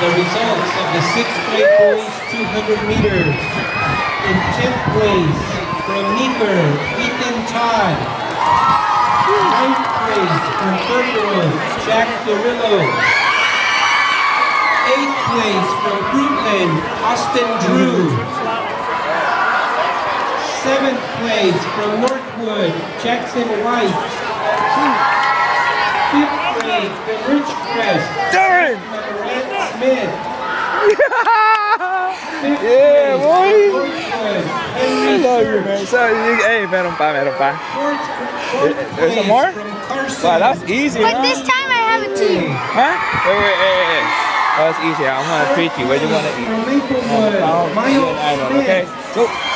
the results of the sixth grade boys 200 meters. In 10th place from Meeker, Ethan Todd. Ninth place from Fernwood, Jack Dorillo. Eighth place from Fruitland, Austin Drew. Seventh place from Northwood, Jackson White. Fifth place from Ridgecrest, Smith. Yeah, boy. from I love you, man. So, you, hey, meron pa, meron pa. Fourth, fourth There's some more? From Wow, that was easy, But huh? this time I have a team. Huh? Wait, wait, hey, hey, hey. That was easy. I'm gonna treat you. Where do you wanna eat? From Maplewood, Oh, Miles Island, Smith. okay? Go.